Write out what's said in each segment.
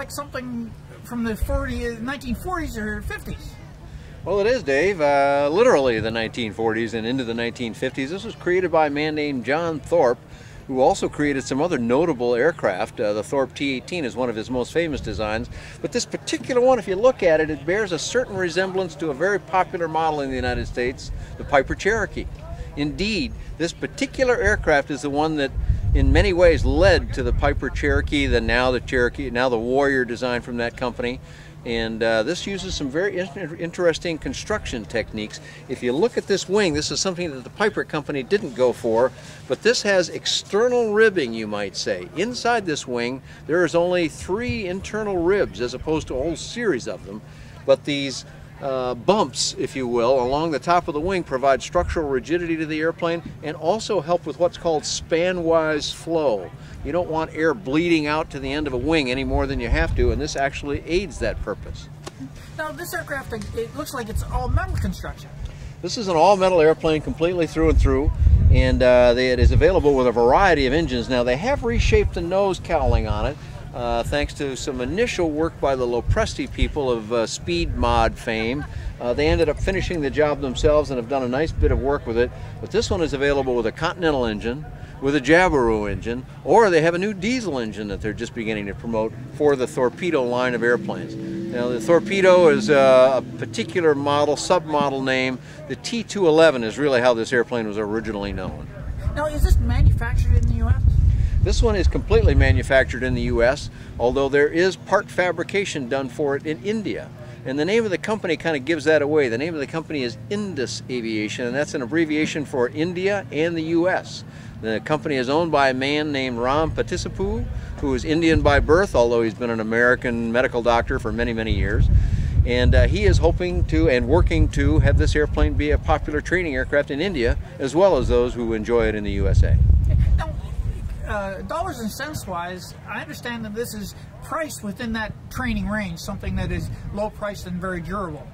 Like something from the 40, 1940s or 50s. Well, it is, Dave. Uh, literally the 1940s and into the 1950s. This was created by a man named John Thorp, who also created some other notable aircraft. Uh, the Thorp T-18 is one of his most famous designs. But this particular one, if you look at it, it bears a certain resemblance to a very popular model in the United States, the Piper Cherokee. Indeed, this particular aircraft is the one that in many ways led to the Piper Cherokee, the now the Cherokee, now the Warrior design from that company. And uh, this uses some very interesting construction techniques. If you look at this wing, this is something that the Piper company didn't go for, but this has external ribbing, you might say. Inside this wing, there is only three internal ribs as opposed to a whole series of them. But these uh, bumps, if you will, along the top of the wing provide structural rigidity to the airplane and also help with what's called span-wise flow. You don't want air bleeding out to the end of a wing any more than you have to, and this actually aids that purpose. Now, this aircraft, it looks like it's all metal construction. This is an all-metal airplane completely through and through, and uh, they, it is available with a variety of engines. Now, they have reshaped the nose cowling on it, uh, thanks to some initial work by the Lopresti people of uh, speed mod fame. Uh, they ended up finishing the job themselves and have done a nice bit of work with it. But this one is available with a Continental engine, with a Jabiru engine, or they have a new diesel engine that they're just beginning to promote for the Thorpedo line of airplanes. Now the Thorpedo is uh, a particular model, submodel name. The T211 is really how this airplane was originally known. Now is this manufactured in the U.S.? This one is completely manufactured in the U.S., although there is part fabrication done for it in India. And the name of the company kind of gives that away. The name of the company is Indus Aviation, and that's an abbreviation for India and the U.S. The company is owned by a man named Ram Patissappu, who is Indian by birth, although he's been an American medical doctor for many, many years. And uh, he is hoping to and working to have this airplane be a popular training aircraft in India, as well as those who enjoy it in the USA. Uh, dollars and cents wise, I understand that this is priced within that training range, something that is low priced and very durable.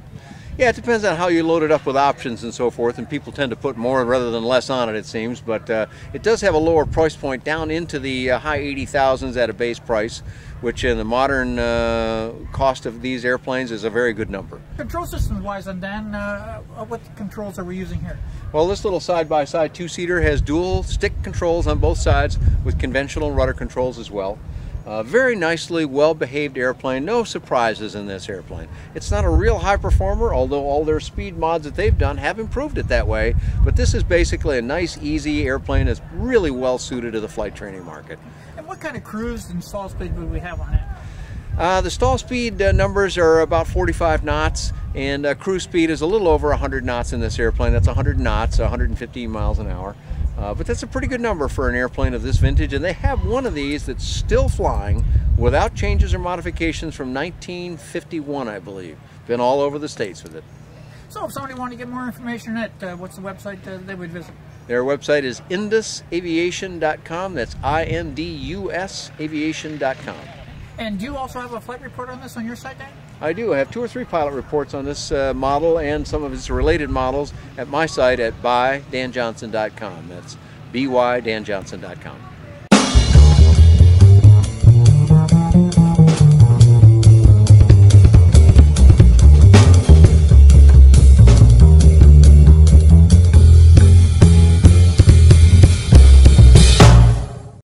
Yeah, it depends on how you load it up with options and so forth, and people tend to put more rather than less on it, it seems. But uh, it does have a lower price point down into the uh, high 80,000s at a base price, which in the modern uh, cost of these airplanes is a very good number. Control systems wise, and Dan, uh, what controls are we using here? Well, this little side-by-side two-seater has dual stick controls on both sides with conventional rudder controls as well. Uh, very nicely well-behaved airplane, no surprises in this airplane. It's not a real high performer, although all their speed mods that they've done have improved it that way, but this is basically a nice, easy airplane that's really well suited to the flight training market. And what kind of cruise and stall speed would we have on it? Uh, the stall speed uh, numbers are about 45 knots, and uh, cruise speed is a little over 100 knots in this airplane. That's 100 knots, 115 miles an hour. Uh, but that's a pretty good number for an airplane of this vintage, and they have one of these that's still flying without changes or modifications from 1951, I believe. Been all over the states with it. So if somebody wanted to get more information on it, uh, what's the website uh, they would visit? Their website is indusaviation.com. That's I-N-D-U-S aviation.com. And do you also have a flight report on this on your site, Dan? I do. I have two or three pilot reports on this uh, model and some of its related models at my site at bydanjohnson.com. That's bydanjohnson.com.